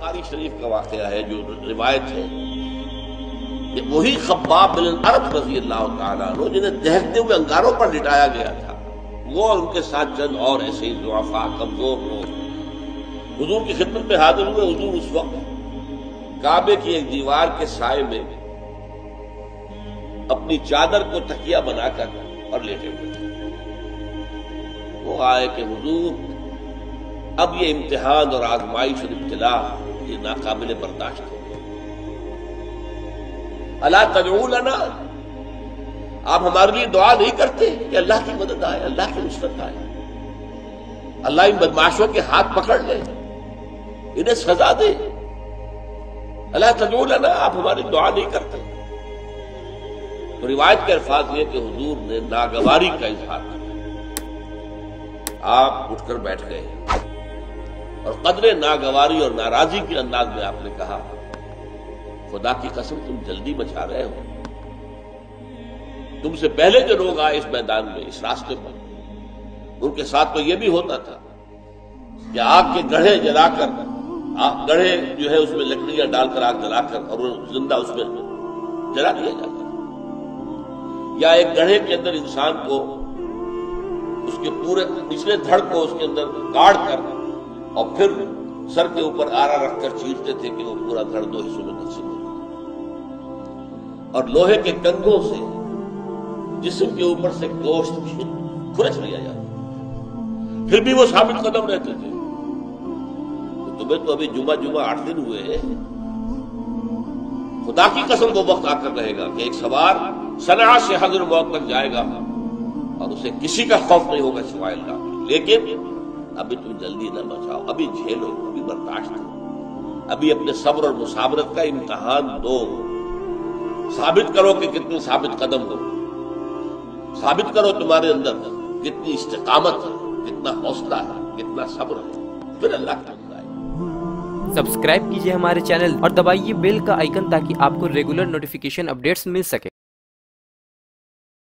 बुखारी शरीफ का वाक़ है, जो रिवायत है वही खब्बाब बिन अरब रज़ी अल्लाह जिन्हें दहकते हुए अंगारों पर लिटाया गया था। वो और उनके साथ चंद और ऐसे ही दुआफा कमज़ोर लोग। हजूर की खिदमत में हाजिर हुए हजूर उस वक्त काबे की एक दीवार के साय में अपनी चादर को तकिया बनाकर और लेटे हुए वो आए कि, हजूर, अब ये इम्तिहान और आजमाइश और इब्तला ये नाकाबिल बर्दाश्त हो अल्लाह तजूलना आप हमारे लिए दुआ नहीं करते कि अल्लाह की मदद आए, अल्लाह की नुसरत आए। अल्लाह इन बदमाशों के हाथ पकड़ ले, इन्हें सजा दे। अल्लाह तजूलना आप हमारी दुआ नहीं करते। तो रिवायत के अल्फाज ये कि हुजूर ने नागवारी का इजहार किया। आप उठकर बैठ गए। और कदरे नागवारी और नाराज़गी के अंदाज में आपने कहा, खुदा की कसम तुम जल्दी मचा रहे हो। तुमसे पहले जो लोग आए इस मैदान में, इस रास्ते पर, उनके साथ तो यह भी होता था कि आग के गढ़े जलाकर गढ़े जो है उसमें लकड़ियाँ डालकर आग जलाकर और ज़िंदा उसमें जला दिया जाता या एक गढ़े के अंदर इंसान को, उसके पूरे पिछले धड़ को उसके अंदर गाड़ कर और फिर सर के ऊपर आरा रखकर चीरते थे कि वो पूरा धड़ दो हिस्सों में तकसीम हो और लोहे के कंगों से जिसम के ऊपर से गोश्त खुरच लिया जाता फिर भी वो साबित कदम रहते थे। तो तुम्हें तो अभी जुमा जुमा आठ दिन हुए हैं। खुदा की कसम वो वक्त आकर रहेगा कि एक सवार सना से हजर मौत तक जाएगा और उसे किसी का खौफ नहीं होगा सिवाय लेकिन अभी तुम जल्दी न बचाओ। अभी झेलो, अभी बर्दाश्त करो। अभी अपने सब्र और मुसावरत का इम्तहान दो। साबित करो कि कितनी साबित कदम हो। साबित करो तुम्हारे अंदर कितनी इस्तेकामत है, कितना हौसला है, कितना सब्र है। फिर अल्लाह की सब्सक्राइब कीजिए हमारे चैनल और दबाइए बेल का आइकन ताकि आपको रेगुलर नोटिफिकेशन अपडेट्स मिल सके।